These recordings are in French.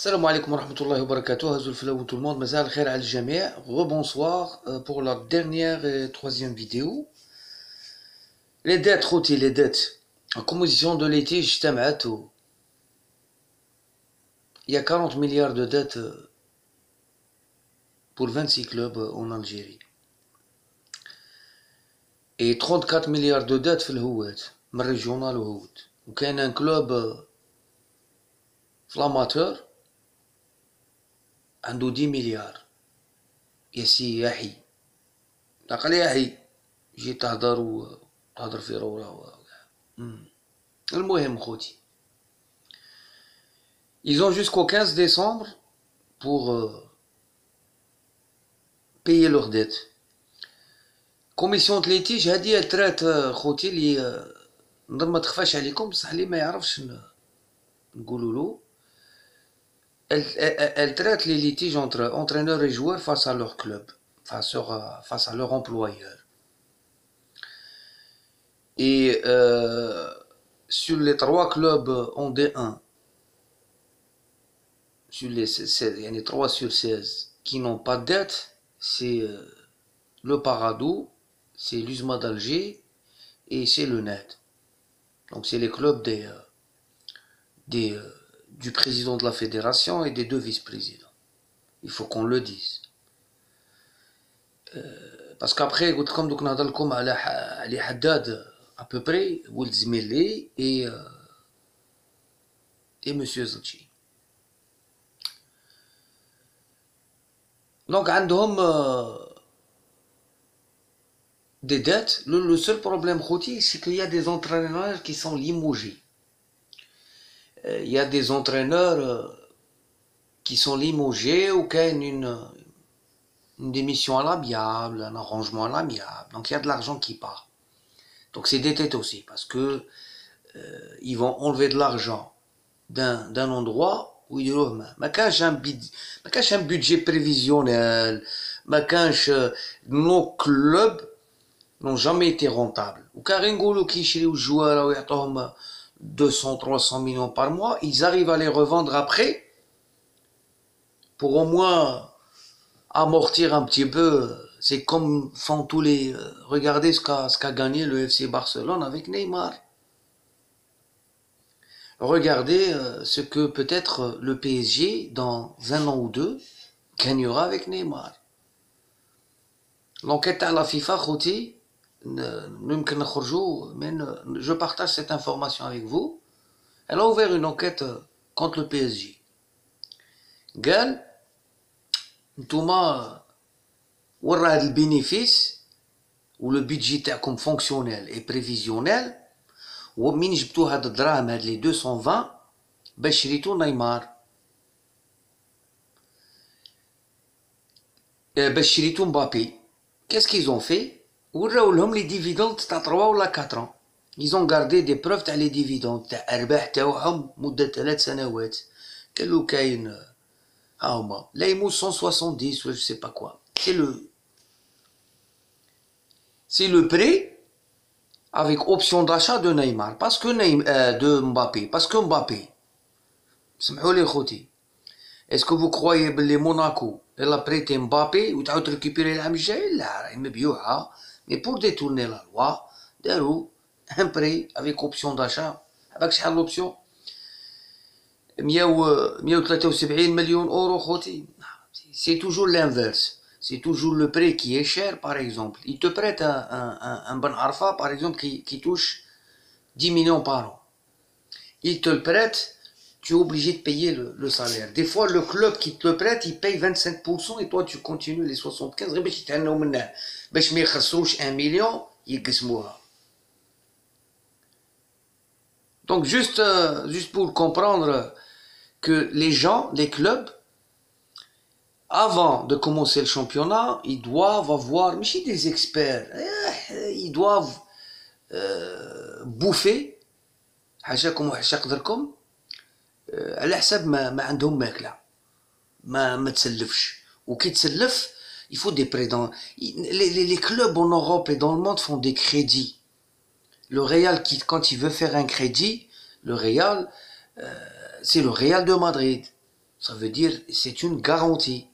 Salam alaikum wa rahmatullahi wa barakatuh, Hazoul Filaou tout le monde, Mazal Khair al Jamia, rebonsoir euh, pour la dernière et troisième vidéo. Les dettes, Routi, les dettes. En composition de l'été, tout. Il y a 40 milliards de dettes euh, pour 26 clubs euh, en Algérie. Et 34 milliards de dettes في الهوات من ريجيونال وهوت وكاين un club في l'amateur عنده دي مليار يا سي يا حي عقل يا حي جيت تهضر و تهضر في رورا المهم خوتي Ils ont jusqu'au 15 décembre pour euh, payer leurs dettes. Commission de litige هادي ترات خوتي اللي نظن ما تخفاش عليكم بصح اللي ما يعرفش نقولوا له elle, traite les litiges entre entraîneurs et joueurs face à leur club, face à, leur employeur. Et euh, sur les trois clubs en D1, sur les 16, il y en a 3 sur 16 qui n'ont pas de dette, c'est euh, le Paradou, c'est l'Usma d'Alger et c'est le NET. Donc c'est les clubs des, euh, des du président de la fédération et des deux vice-présidents. Il faut qu'on le dise. Euh, parce qu'après, comme donc a les Haddad à peu près, Wild et, euh, et M. Zelchi. Donc, ils ont euh, des dettes. Le, le seul problème, c'est qu'il y a des entraîneurs qui sont limogés il euh, y a des entraîneurs euh, qui sont limogés ou qui ont une, une démission à l'amiable, un arrangement à l'amiable. Donc il y a de l'argent qui part. Donc c'est des têtes aussi, parce que euh, ils vont enlever de l'argent d'un endroit où ils disent ma cache un, un budget prévisionnel, ma cache nos clubs n'ont jamais été rentables. Ou car qui chez les joueurs 200, 300 millions par mois, ils arrivent à les revendre après pour au moins amortir un petit peu. C'est comme font tous les. Euh, regardez ce qu'a gagné le FC Barcelone avec Neymar. Regardez euh, ce que peut-être le PSG, dans un an ou deux, gagnera avec Neymar. L'enquête à la FIFA, Khouti, je partage cette information avec vous. Elle a ouvert une enquête euh, contre le PSG. قال نتوما ورا هذا البينيفيس و لو بيدجي تاعكم فونكسيونيل اي بريفيزيونيل ومين جبتو هاد الدراهم هاد لي 220 باش شريتو نيمار باش شريتو مبابي كيس كيزون في وراو لي ديفيدوند تاع 3 ولا 4 ils ont gardé des preuves تاع لي ديفيدوند تاع ارباح تاعهم مده ثلاث سنوات قالوا كاين ها هما لا يموت 170 ولا جو سي با كوا سي لو سي لو بري avec option d'achat de Neymar parce que Neymar euh, de Mbappé parce que Mbappé سمحوا لي خوتي est-ce que vous croyez بلي موناكو الا بريتي مبابي وتعاود تريكوبيري العام الجاي لا راهي مبيوعه mais pour détourner la loi, داروا un prêt avec option d'achat avec شحال l'option 173 millions d'euros خوتي c'est toujours l'inverse c'est toujours le prêt qui est cher par exemple il te prête un, un, un, bon arfa par exemple qui, qui touche 10 millions par an il te le prête tu es obligé de payer le, salaire. Des fois, le club qui te prête, il paye 25% et toi, tu continues les 75. Eh ben, ben, million, Donc, juste, euh, juste pour comprendre que les gens, les clubs, avant de commencer le championnat, ils doivent avoir, mais chez des experts, eh, ils doivent euh, bouffer, comme على حساب ما ما عندهم ماكله ما ما تسلفش وكي تسلف il faut des prêts dans les, les, les, clubs en Europe et dans le monde font des crédits le Real qui quand il veut faire un crédit le Real euh, c'est le Real de Madrid Ça veut dire, c'est une garantie.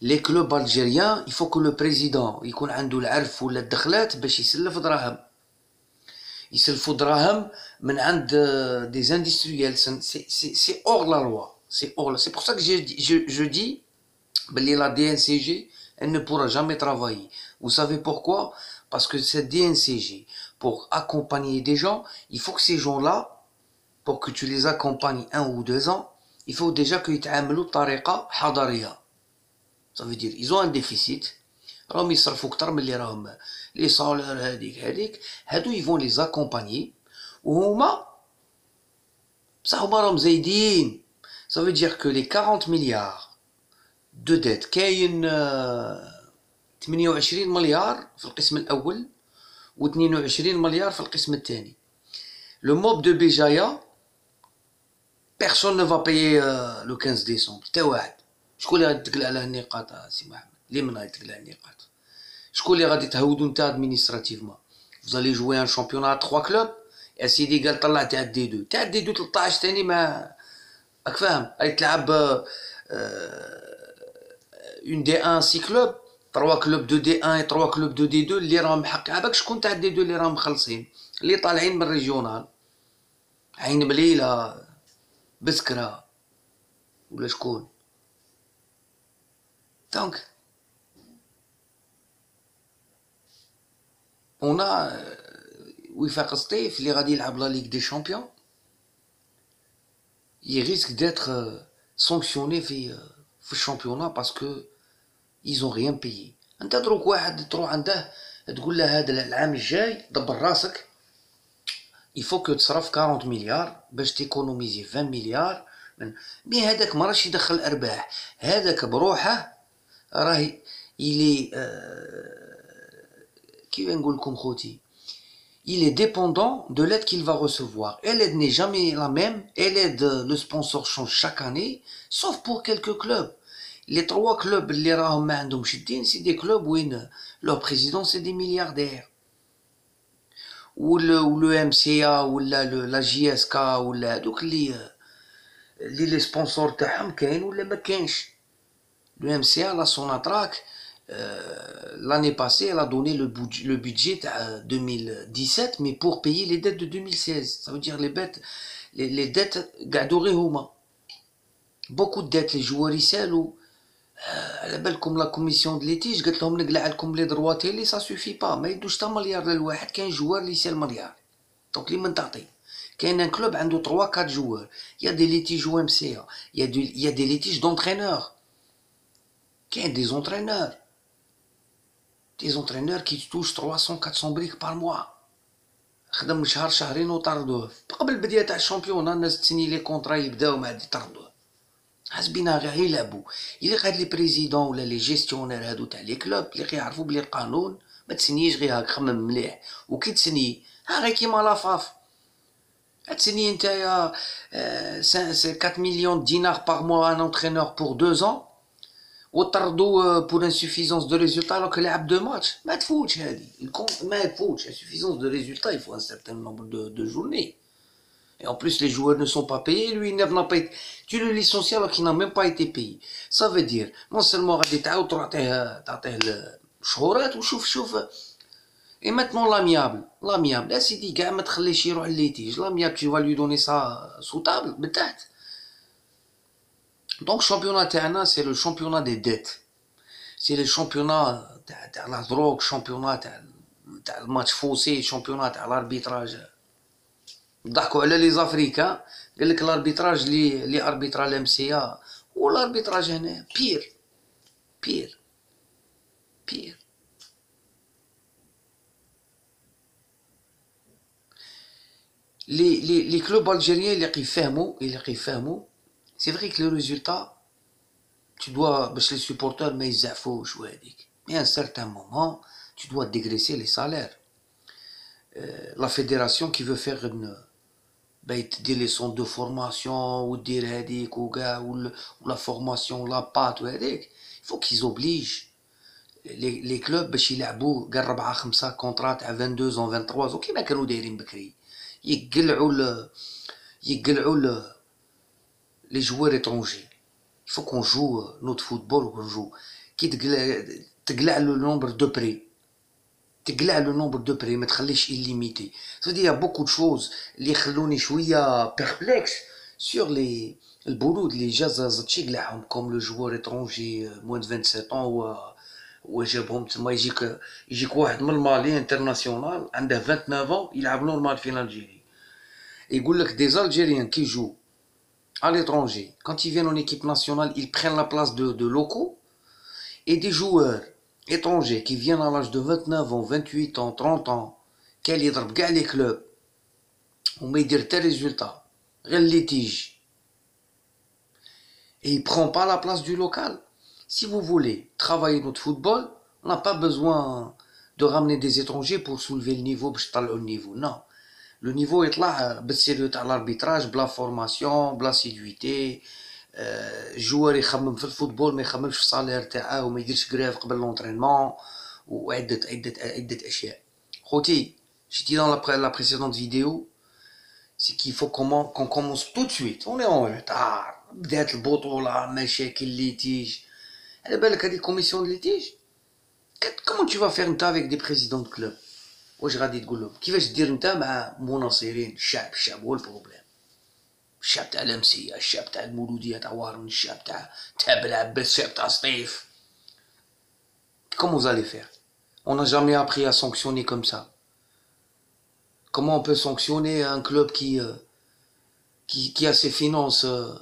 Les clubs algériens, il faut que le président يكون عنده العرف ولا الدخلات باش يسلف دراهم. يسلفوا دراهم من عند des industriels. C'est hors la loi. C'est hors. C'est pour ça que je, je, je dis, la DNCG, elle ne pourra jamais travailler. Vous savez pourquoi Parce que cette DNCG, pour accompagner des gens, il faut que ces gens-là, pour que tu les accompagnes un ou deux ans, il faut déjà qu'ils يتعاملوا بطريقة حضارية. Ça veut dire, ils ont un déficit. راهم يصرفوا أكثر من اللي راهم. لي سالير هذيك هذيك هادو يفون لي زاكومباني وهما بصح هما راهم زايدين. سا في دير كو لي 40 مليار دو ديت كاين آه، 28 مليار في القسم الأول و22 مليار في القسم الثاني. لو موب دو بيجايا بيرسون نو فا بايي لو 15 ديسمبر تا واحد. شكون اللي غيتكل على النقاط آه، سي محمد؟ اللي من تقلع النقاط شكون اللي غادي تهودو نتا ادمينستراتيفمون فوزالي جوي ان شامبيونات 3 كلوب يا سيدي قال طلع تاع دي دو. تاع دي دو 13 ثاني ما راك فاهم؟ غادي تلعب اون دي ان سي كلوب 3 كلوب دو دي ان 3 كلوب دو دي دو اللي راهم حق. عباك شكون تاع دي دو اللي راهم مخلصين اللي طالعين من الريجيونال. عين مليلة بسكرة. ولا شكون؟ دونك a وفاق سطيف اللي غادي يلعب لا ليغ دي شامبيون risque d'être sanctionné في في الشامبيونا باسكو ont rien payé. انت دروك واحد تروح عنده تقول له هذا العام الجاي دبر راسك que تصرف 40 مليار باش تيكونوميزي 20 مليار مي هذاك ما راش يدخل ارباح هذاك بروحه نقول لكم خوتي il est dépendant de l'aide qu'il va recevoir. L'aide n'est jamais la même, l'aide, le sponsor change chaque année, sauf pour quelques clubs. Les trois clubs, les c'est des clubs où leur président, c'est des milliardaires. Ou le, ou le MCA, ou la, le, la JSK, ou la, donc les, les, les sponsors ou les Le MCA, la Sonatrach, euh, l'année passée, elle a donné le, budget, le budget à 2017, mais pour payer les dettes de 2016. Ça veut dire les, bêtes, les, les dettes gardorées Beaucoup de dettes, les joueurs ici, ou على بالكم لا كوميسيون دو ليتيج قالت لهم نقلع لكم لي دروا تيلي سا سوفي با ما يدوش تا مليار للواحد كاين جوار اللي يسال مليار دونك اللي من تعطي كاين ان كلوب عنده 3 4 جوار يا دي ليتيج او ام سي يا دي يا دي ليتيج دونترينور كاين دي زونترينور des entraîneurs qui touchent 300 400 briques par mois خدم شهر شهرين وطردوه قبل البدايه تاع الشامبيون الناس تسني لي كونطرا يبداو ما عاد يطردوه حسبينا غير يلعبوا الا قعد لي بريزيدون ولا لي جيستيونير هادو تاع لي كلوب اللي كيعرفوا بلي القانون ما تسنيش غير هاك خمم مليح وكي تسني ها غير كيما لافاف تسني نتايا 4 مليون دينار باغ موا ان انترينور بور 2 ans وطردوا بور انسوفيزونس دو ريزولتا لو لعب دو ماتش ما تفوتش هادي الكونت ما تفوتش انسوفيزونس دو ريزولتا il faut un certain nombre de, de journées et en plus les joueurs ne sont pas payés lui il n'a pas été tu le licencies alors qu'il n'a même pas été payé ça veut dire non seulement غادي تعاود تعطيه تعطيه الشهورات وشوف شوف Et maintenant l'amiable, l'amiable, là c'est dit, gars, ما تخليش يروح الليتيج, l'amiable tu vas lui donner ça sous table, بالتحت. Donc, championnat Terna, c'est le championnat des dettes. C'est le championnat de la drogue, championnat de match faussé, championnat de l'arbitrage. D'accord, les Africains, l'arbitrage, les arbitrages l'MCA, ou l'arbitrage, pire, pire, pire. Les, les, les clubs algériens, ils font, ils c'est vrai que le résultat, tu dois, les supporters, mais ils Mais à un certain moment, tu dois dégraisser les salaires. Euh, la fédération qui veut faire une, des leçons de formation ou dire ou, ou la formation, la pâte, il faut qu'ils obligent les, les clubs باش يلعبوا كاع 4 5 كونترات à 22 ans 23 ans كيما كانوا دايرين بكري يقلعوا يقلعوا les joueurs étrangers. il faut qu'on joue euh, notre football qu'on joue كي تقلع le nombre de prix تقلع le nombre de prix ما تخليش illimité ça veut dire il y a beaucoup de choses اللي يخلوني شويه perplexe sur les البنود اللي جا تقلعهم comme le joueur étranger moins de 27 ans و وجابهم تما يجيك يجيك واحد من المالي انترناسيونال عنده 29 ans يلعب نورمال في الجيري يقول لك دي الجيريان كي جو à l'étranger, quand ils viennent en équipe nationale, ils prennent la place de, de locaux et des joueurs étrangers qui viennent à l'âge de 29 ans, 28 ans, 30 ans, quels يضرب كاع les clubs وما يدير حتى résultat غير litige et il prend pas la place du local si vous voulez travailler notre football on n'a pas besoin de ramener des étrangers pour soulever le niveau باش le niveau non le niveau يطلع بالسيريو تاع الاربيتراج بلا فورماسيون بلا سيدويتي جوار يخمم في الفوتبول ما يخممش في الصالير تاعه وما يديرش كريف قبل لونترينمون وعدة عدة عدة أشياء خوتي j'étais dans la, la précédente vidéo c'est qu'il faut comment qu'on commence tout de suite on est en retard بدات البطولة مشاكل ليتيج على بالك هذه كوميسيون دو ليتيج comment tu vas faire نتا avec des présidents de club واش غادي تقول لهم كيفاش دير انت مع مناصرين الشعب الشعب هو البروبليم الشعب تاع لمسية الشعب تاع المولودية تاع وارن الشعب تاع تاع بلعباس الشعب تاع سطيف Comment vous allez faire On n'a jamais appris à sanctionner comme ça. Comment on peut sanctionner un club qui, euh, qui, qui a ses finances, euh,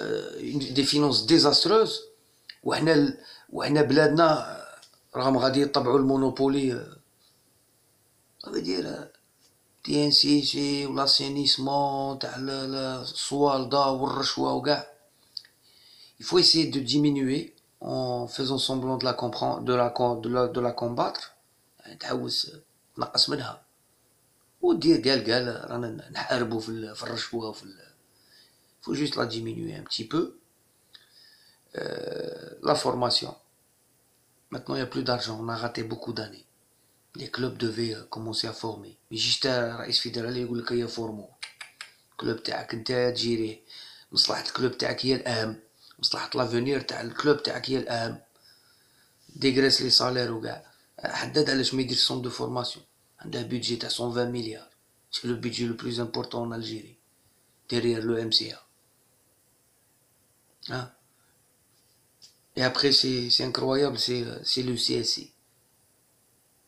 euh, des finances désastreuses وحنا وحنا بلادنا راهم غادي يطبعوا المونوبولي ça veut dire تي ou l'assainissement تاع الصوالدة والرشوة وكاع il faut essayer de diminuer en faisant semblant de la comprendre de la de la, de la combattre تعوز تنقص منها ودير قال قال رانا نحاربوا في, في الرشوة وفي faut juste la diminuer un petit peu euh, la formation maintenant il n'y a plus d'argent on a raté beaucoup d'années les clubs devaient commencer à former يجي حتى رئيس فيدرالي يقول لك هيا فورمو الكلوب تاعك انت تجيريه مصلحة الكلوب تاعك هي الأهم مصلحة لافونير تاع الكلوب تاعك هي الأهم ديغريس لي سالير وكاع حدد علاش ما يديرش سون دو فورماسيون عندها بيدجي تاع 120 مليار سي لو بيدجي لو بلوز امبورطون ان الجيري derrière le MCA. Hein? Et après, c'est incroyable, c'est le CSI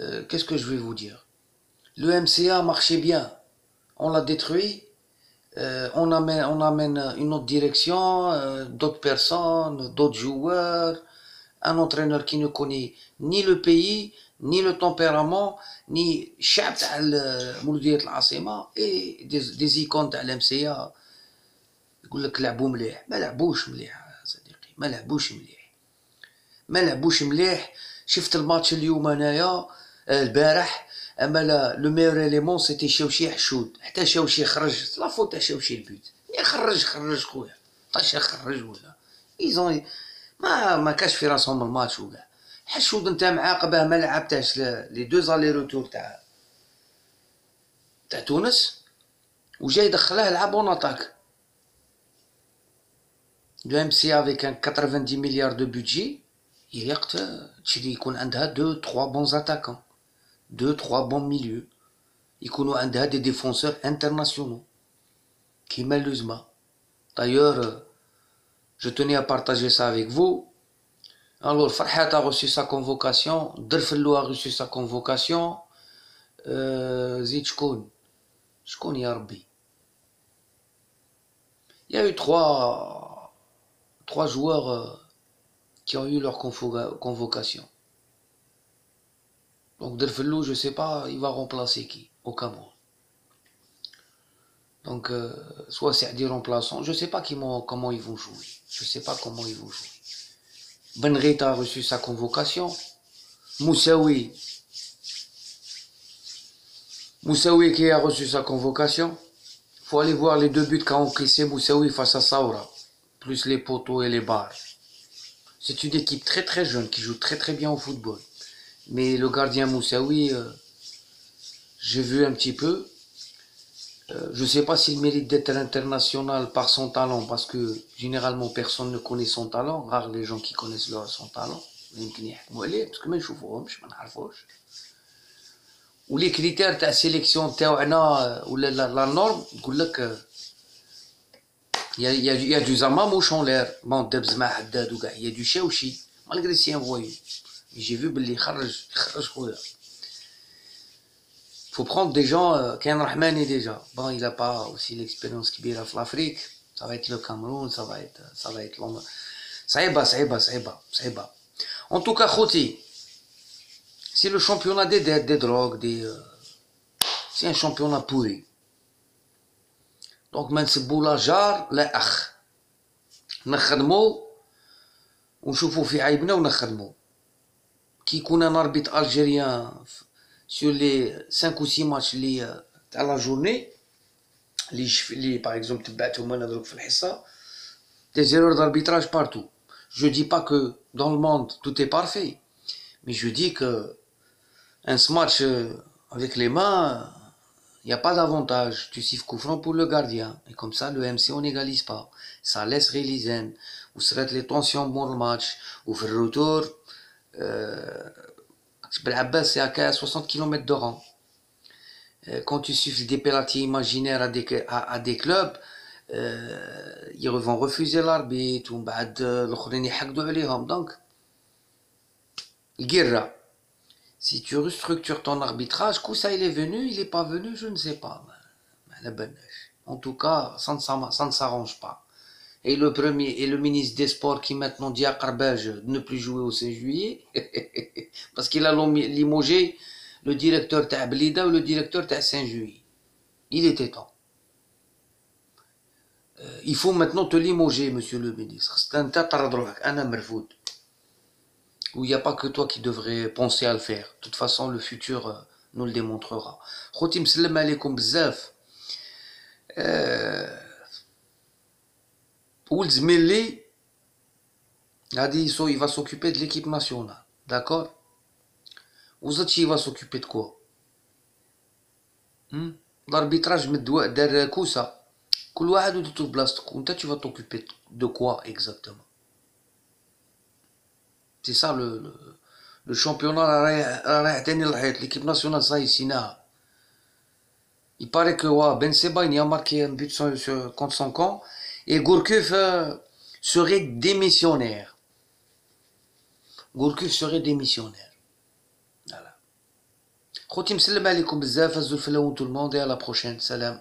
Euh, qu'est-ce que je vais vous dire Le MCA marchait bien. On l'a détruit. Euh, on, amène, on amène une autre direction, euh, d'autres personnes, d'autres joueurs, un entraîneur qui ne connaît ni le pays, ni le tempérament, ni مولودية العاصمة et des, des icônes تاع الامسيا يقول لك لعبوا مليح ما لعبوش مليح صديقي ما لعبوش مليح ما لعبوش مليح شفت الماتش اليوم انايا البارح أما لو ميور إليمون سيتي شوشي حشود حتى شوشي خرج لا فوت تاع شوشي البيت. يخرج خرج خويا. طاش خرج ولا؟ ايزون ما ما كاش في راسهم الماتش وكاع. حشود انت معاقبه ما لعبتاش لي دو زالي روتور تاع تاع تونس وجاي يدخله لعب اون اتاك لو ام سي افيك ان 90 مليار دو بودجي يليق تشري يكون عندها دو تخوا بون اتاكون deux, trois bons milieux. يكونوا عندها des défenseurs internationaux. Qui malheureusement. D'ailleurs, je tenais à partager ça avec vous. Alors, Farhat a reçu sa convocation, Drfellou a reçu sa convocation, euh, Zid Shkoun, Shkoun Yarbi. Il y a eu trois, trois joueurs euh, qui ont eu leur convocation. Donc Derfellou, je ne sais pas, il va remplacer qui au Cameroun. Donc, euh, soit c'est des remplaçants. Je ne sais pas comment ils vont jouer. Je ne sais pas comment ils vont jouer. Benrit a reçu sa convocation. Moussaoui. Moussaoui qui a reçu sa convocation. Il faut aller voir les deux buts qu'a encaissé Moussaoui face à Saoura. Plus les poteaux et les barres. C'est une équipe très très jeune qui joue très très bien au football. Mais le gardien Moussaoui, euh, j'ai vu un petit peu. Euh, je ne sais pas s'il mérite d'être international par son talent, parce que généralement personne ne connaît son talent, rares les gens qui connaissent leur, son talent. Parce que je Ou les critères de la sélection, euh, ou la, la, la norme, il y, a, il, y a, il y a du zamamouche en l'air. Il y a du chaouchi, malgré si un voyou جي فيو بلي خرج خرج خويا faut prendre des gens, euh, Ken Rahmani déjà. Bon, il n'a pas aussi l'expérience qui vient à l'Afrique. Ça va être le Cameroun, ça va être, ça va être long. Ça est bas, ça est bas, ça est bas, ça est bas. En tout cas, Khouti, c'est le championnat des dettes, des drogues, des, euh, c'est un championnat pourri. Donc, من سبوا جار لا أخ نخدمو ونشوفو في عيبنا ونخدمو كي يكون انا اربيط الجيريان sur les 5 ou 6 matchs euh, à la journée, les, par exemple, des erreurs d'arbitrage partout. Je dis pas que dans le monde tout est parfait, mais je dis que un match euh, avec les mains, il n'y a pas d'avantage. Tu siffles coup pour le gardien. Et comme ça, le MC, on n'égalise pas. Ça laisse réaliser. Vous serez les tensions bon le match. Ou faire le retour, euh, c'est à 60 km de rang. Euh, quand tu suffis des pénalties imaginaires à des, à, des clubs, euh, ils vont refuser l'arbitre ou donc guerra si tu restructures ton arbitrage coup ça il est venu il est pas venu je ne sais pas. En tout cas ça ne s'arrange pas et le premier et le ministre des Sports qui maintenant dit à Carbage de ne plus jouer au 16 juillet parce qu'il a limogé le directeur Tablida ou le directeur de Saint-Juillet. Il était temps. Euh, il faut maintenant te limoger, monsieur le ministre. C'est un un Où il n'y a pas que toi qui devrais penser à le faire. De toute façon, le futur euh, nous le démontrera. Khotim alaikum bzaf. Euh, Oulzmeli a dit il va s'occuper de l'équipe nationale. D'accord il va s'occuper de quoi hmm? L'arbitrage دار كوسه كل واحد وديتو بلاصتك وانت tu vas t'occuper de quoi exactement c'est ça le, le, le championnat رايح تاني الحيط l'équipe nationale ça سيناها il paraît que ouais, Ben Seba il a marqué un but sur, sur, contre son camp et Gourcuff euh, serait démissionnaire. Gourcuff serait démissionnaire. Voilà. Khotim salam alaikum bzaf, tout le monde et à la prochaine. Salam.